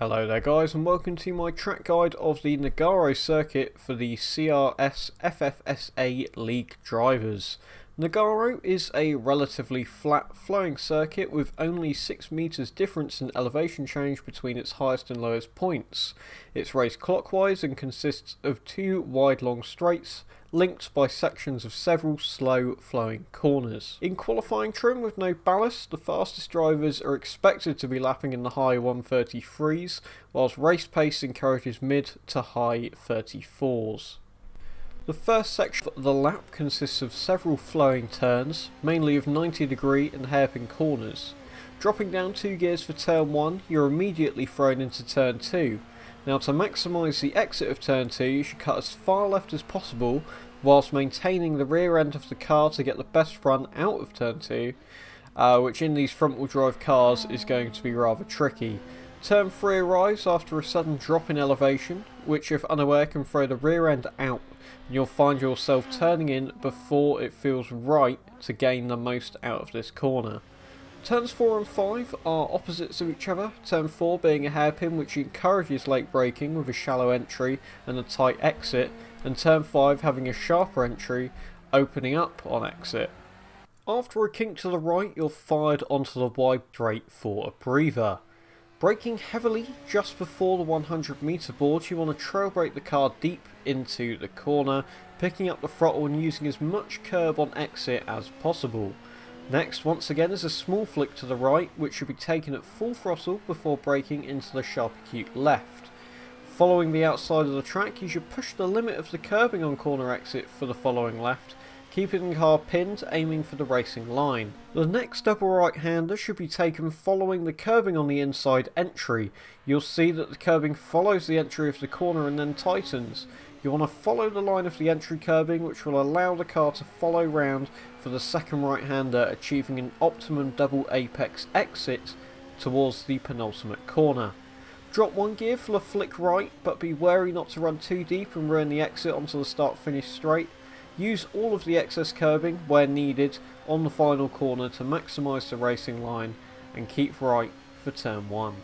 Hello there guys and welcome to my track guide of the Nogaro circuit for the CRS FFSA League drivers. Nogaro is a relatively flat flowing circuit with only 6 meters difference in elevation change between its highest and lowest points. It's raced clockwise and consists of two wide long straights linked by sections of several slow flowing corners. In qualifying trim with no ballast, the fastest drivers are expected to be lapping in the high 133s, whilst race pace encourages mid to high 34s. The first section of the lap consists of several flowing turns, mainly of 90 degree and hairpin corners. Dropping down two gears for turn 1, you're immediately thrown into turn 2. Now to maximise the exit of turn 2, you should cut as far left as possible whilst maintaining the rear end of the car to get the best run out of turn 2, uh, which in these front wheel drive cars is going to be rather tricky. Turn 3 arrives after a sudden drop in elevation, which if unaware can throw the rear end out and you'll find yourself turning in before it feels right to gain the most out of this corner. Turns 4 and 5 are opposites of each other, turn 4 being a hairpin which encourages late braking with a shallow entry and a tight exit, and turn 5 having a sharper entry opening up on exit. After a kink to the right you're fired onto the wide straight for a breather. Braking heavily just before the 100 meter board, you want to trail brake the car deep into the corner, picking up the throttle and using as much curb on exit as possible. Next, once again, is a small flick to the right, which should be taken at full throttle before braking into the sharp acute left. Following the outside of the track, you should push the limit of the curbing on corner exit for the following left, keeping the car pinned, aiming for the racing line. The next double right-hander should be taken following the curbing on the inside entry. You'll see that the curbing follows the entry of the corner and then tightens. You want to follow the line of the entry curbing which will allow the car to follow round for the second right-hander achieving an optimum double apex exit towards the penultimate corner. Drop one gear for the flick right but be wary not to run too deep and ruin the exit onto the start finish straight. Use all of the excess curbing where needed on the final corner to maximise the racing line and keep right for turn 1.